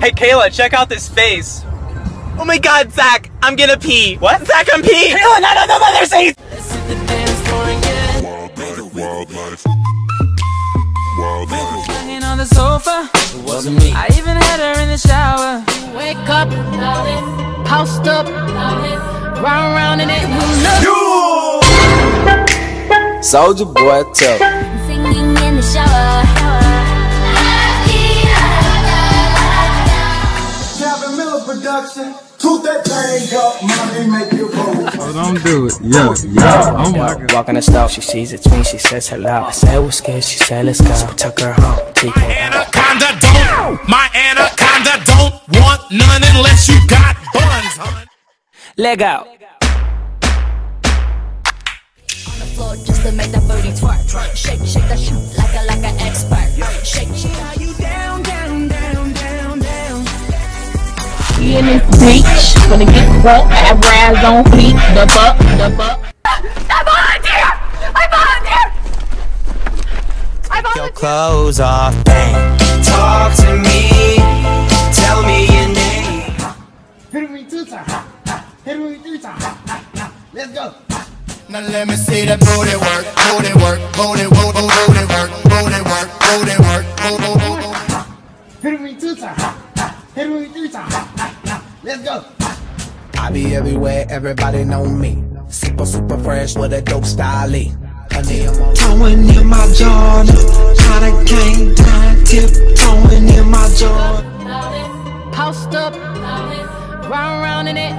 Hey, Kayla, check out this face. Oh my god, Zach, I'm gonna pee. What? Zach, I'm peeing. Kayla, not on the mother seat! Wildlife. Wildlife. Hanging on the sofa. It wasn't me. I even had her in the shower. Wake up, post up, round round and it will. Soldier boy, tell. Singing in the shower. Calvin Miller production. Toot that thing up, money make you roll. Oh, don't do it. Yeah, yeah. Oh my god. Walking the stall, she sees it's me, she says hello. I said, what's good? She said, let's go. Took her home, TK. Anaconda don't, my anaconda don't want none unless you got buns, hun. Leg out. On the floor just to make that booty twerk. Shake, We in this beach, gonna get crunk, have rise on feet, the buck, the buck. I volunteer! I volunteer! I volunteer! Clothes off, bang. Talk to me. Tell me your name. Hit me two times. Hit me three times. Let's go. Now let me see that booty work, booty work, booty work, booty work, booty work, booty work, booty work. Hit me two times. Hit me three times. Let's go. I be everywhere, everybody know me. Super, super fresh with a dope style. Honey, Towing in my Jordan. Kinda came down, tiptoeing in my Jordan. Post up, round round and it